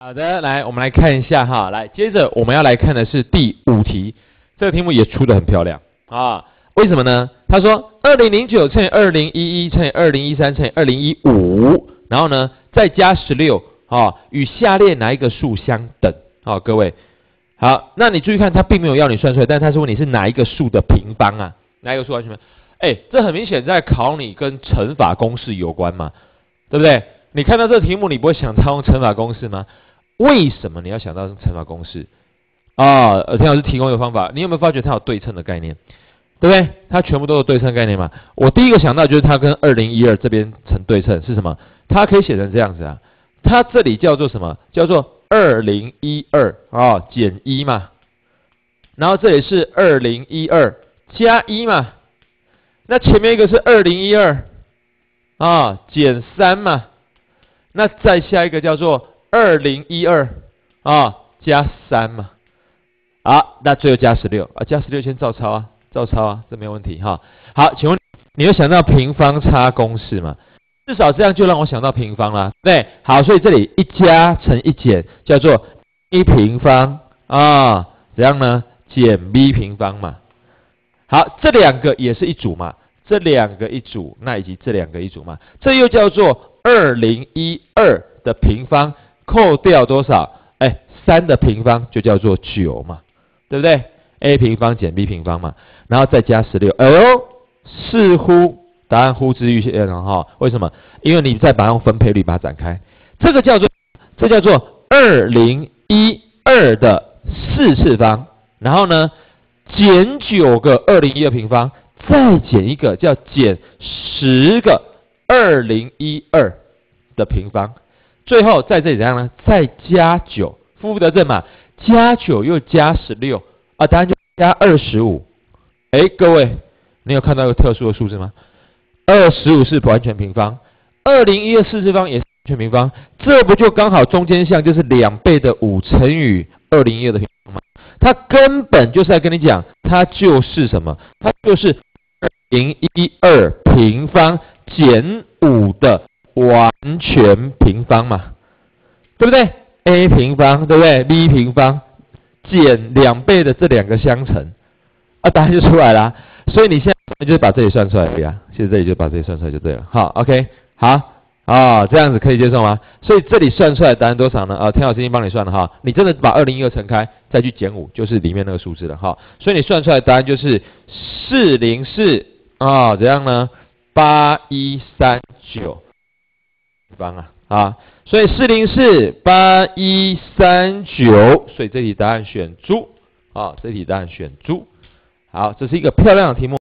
好的，来，我们来看一下哈，来，接着我们要来看的是第五题，这个题目也出的很漂亮啊，为什么呢？他说二零零九乘以二零一一乘以二零一三乘以二零一五，然后呢再加十六啊，与下列哪一个数相等？好，各位，好，那你注意看，他并没有要你算出来，但他是问你是哪一个数的平方啊？哪一个数完全没？哎，这很明显在考你跟乘法公式有关嘛，对不对？你看到这个题目，你不会想套用乘法公式吗？为什么你要想到乘法公式啊？呃，田老师提供一个方法，你有没有发觉它有对称的概念？对不对？它全部都有对称概念嘛？我第一个想到就是它跟二零一二这边成对称是什么？它可以写成这样子啊，它这里叫做什么？叫做二零一二啊减一嘛，然后这里是二零一二加一嘛，那前面一个是二零一二啊减三嘛，那再下一个叫做。二零一二啊，加三嘛，好，那最后加十六啊，加十六先照抄啊，照抄啊，这没问题哈。好，请问你有想到平方差公式吗？至少这样就让我想到平方啦，对，好，所以这里一加乘一减叫做一平方啊，怎样呢？减 b 平方嘛。好，这两个也是一组嘛，这两个一组，那以及这两个一组嘛，这又叫做二零一二的平方。扣掉多少？哎，三的平方就叫做九嘛，对不对？a 平方减 b 平方嘛，然后再加十六。哎呦，似乎答案呼之欲出了哈。为什么？因为你再把它用分配率把它展开，这个叫做这叫做二零一二的四次方，然后呢减九个二零一二平方，再减一个叫减十个二零一二的平方。最后在这里怎样呢？再加九，负负得正嘛，加九又加十六啊，答案就加二十五。哎，各位，你有看到一个特殊的数字吗？二十五是完全平方，二零一的四次方也是完全平方，这不就刚好中间项就是两倍的五乘以二零一的平方吗？它根本就是在跟你讲，它就是什么？它就是二零一二平方减五的。完全平方嘛，对不对？a 平方对不对？b 平方减两倍的这两个相乘，啊，答案就出来了。所以你现在就是把这里算出来对呀，其实这里就把这里算出来就对了。好，OK，好，啊，这样子可以接受吗？所以这里算出来答案多少呢？啊，天老师已经帮你算了哈，你真的把二零一二乘开，再去减五，就是里面那个数字了哈。所以你算出来答案就是四零四啊，怎样呢？八一三九。方啊啊，所以四零四八一三九，所以这题答案选猪啊，这题答案选猪。好，这是一个漂亮的题目。